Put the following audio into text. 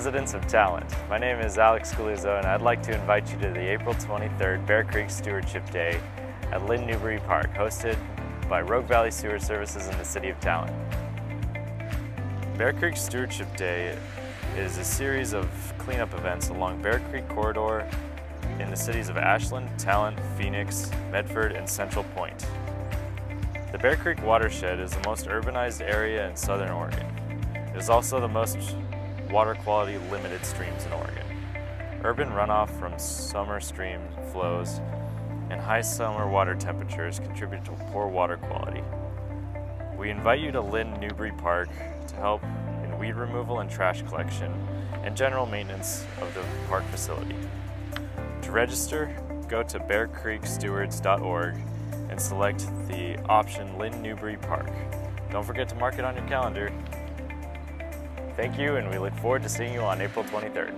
residents of Talent. My name is Alex Galuzzo and I'd like to invite you to the April 23rd Bear Creek Stewardship Day at Lynn Newbry Park, hosted by Rogue Valley Sewer Services in the City of Talent. Bear Creek Stewardship Day is a series of cleanup events along Bear Creek Corridor in the cities of Ashland, Talent, Phoenix, Medford, and Central Point. The Bear Creek watershed is the most urbanized area in southern Oregon. It is also the most water quality limited streams in Oregon. Urban runoff from summer stream flows and high summer water temperatures contribute to poor water quality. We invite you to Lynn Newbry Park to help in weed removal and trash collection and general maintenance of the park facility. To register, go to bearcreekstewards.org and select the option Lynn Newbry Park. Don't forget to mark it on your calendar. Thank you, and we look forward to seeing you on April 23rd.